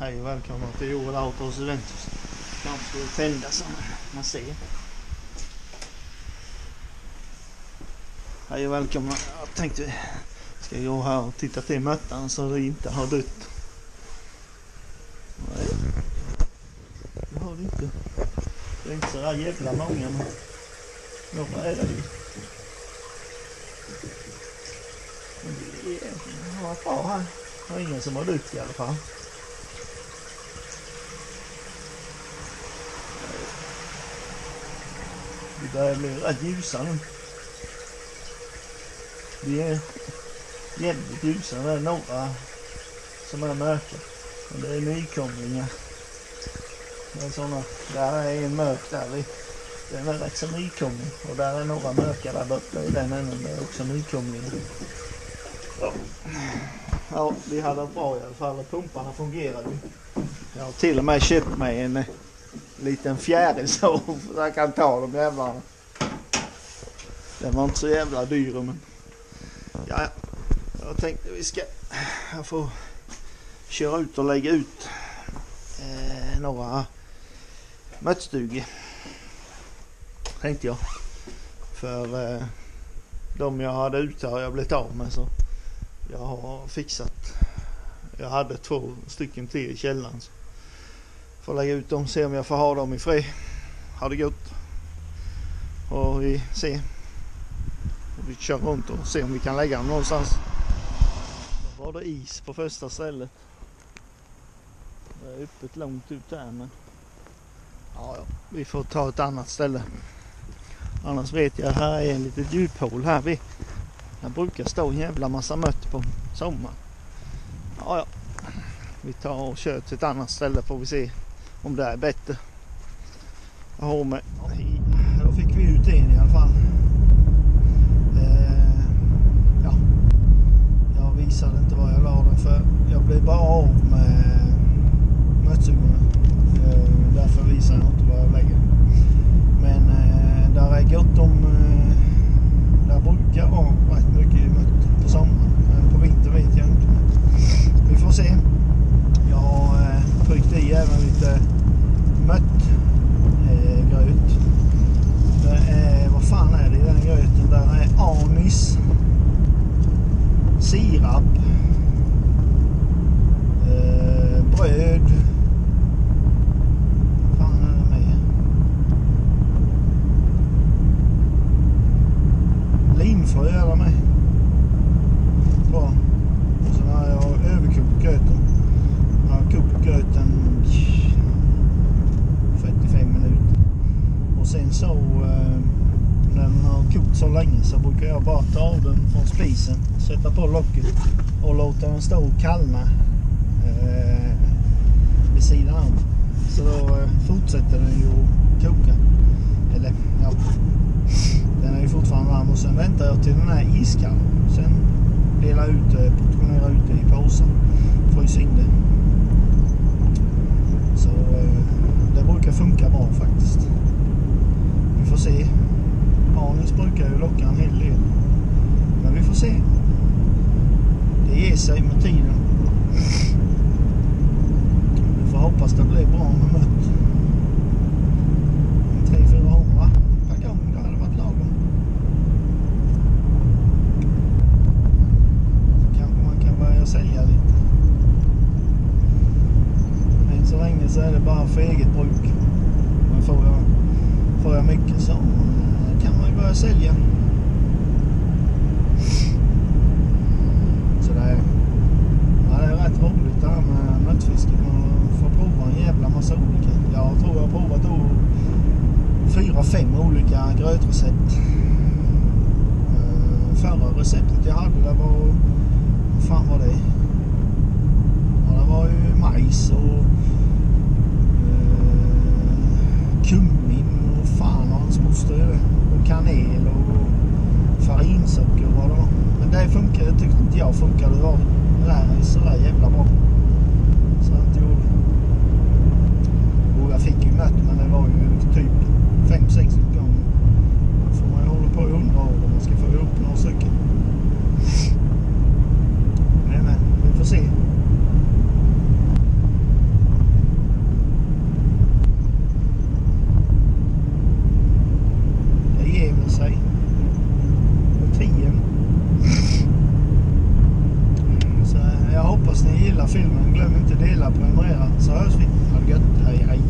Hej och välkomna till Joel Autos Event. Kanske skulle tända så man ser. Hej och välkomna. Jag tänkte vi ska gå här och titta till mattan så det inte har dött. Nej. Det har det inte. Det är inte så där jävla många men några är det ju. Men det var bra här. Det är ingen som har dött i alla fall. Vi börjar bli rätt ljusa nu. Vi är jävligt ljusa. Det är några som är mörka. Men det är nykomlingar. Det är såna. Där är en mörk där. Vi, den är rätt så nykomling. Och där är några mörka där borta i den änden. Det är också nykomlingar. Ja. ja, vi hade bra i alla fall. Pumparna fungerade ju. Jag har till och med köpt mig en liten fjäril så jag kan ta de jävlarna. Den var inte så jävla dyr men ja, jag tänkte vi ska jag får köra ut och lägga ut eh, några mötstugor tänkte jag. För eh, de jag hade ute har jag blivit av med så jag har fixat. Jag hade två stycken till i källaren. Så Får lägga ut dem, se om jag får ha dem i fred. Ha det gott. Och vi ser. Och vi kör runt och ser om vi kan lägga dem någonstans. Då var det is på första stället. Det är öppet långt ut här men. Ja, ja, vi får ta ett annat ställe. Annars vet jag, här är en litet djuphål här vid. Där brukar stå en jävla massa mött på sommaren. Ja, ja. Vi tar och kör till ett annat ställe får vi se om det är bättre. Jag har med. Då fick vi ut en i alla fall. Eh, ja. Jag visade inte var jag la den för jag blev bara av med mötsugarna. Eh, därför visar jag inte var jag lägger. Men eh, där är gott om eh, där brukar vara rätt mycket mött på sommaren. Men på vintern vet jag inte. Vi får se. Jag har eh, tryckt i även lite mött eh, gröt. Det är, vad fan är det i den gröten? Där är anis, sirap, eh, bröd. Vad fan är det mer? Linfrö är det med. Tror jag. Och sen har jag överkokt gröten. Jag har kokt gröten 45 minuter. Och sen så eh, när den har kokt så länge så brukar jag bara ta av den från spisen, sätta på locket och låta den stå och kallna eh, vid sidan om. Så då eh, fortsätter den ju att koka. Eller ja, den är ju fortfarande varm och sen väntar jag till den är iskall. Sen dela ut eh, portionera ut det i påsar. fryser in det. Så eh, det brukar funka bra faktiskt. Vi får se. Anis brukar ju locka en hel del. Men vi får se. Det ger sig med tiden. Vi får hoppas det blir bra med mött. 300-400 per gång, det hade varit lagom. Så kanske man kan börja sälja lite. Än så länge så är det bara för eget bruk. Men får jag, får jag mycket så kan man ju börja sälja. Så det är, ja, det är rätt roligt det här med mötfiske. Man får prova en jävla massa olika. Jag tror jag har provat då var fem olika grötrecept. Eh, förra receptet jag hade det var, vad fan var det? Ja, det var ju majs och eh, kummin och fan och hans moster det. Och kanel och farinsocker var det. Men det funkade, tyckte inte jag funkade. Det var sådär jävla bra. Så jag inte gjorde. Och jag fick ju mött men det var ju typ 5-6 gånger. får man ju hålla på i 100 år om man ska få ihop några stycken. Men men, vi får se filmen. Glöm inte dela, prenumerera. Så hörs vi. Ha det gött. Hej hej.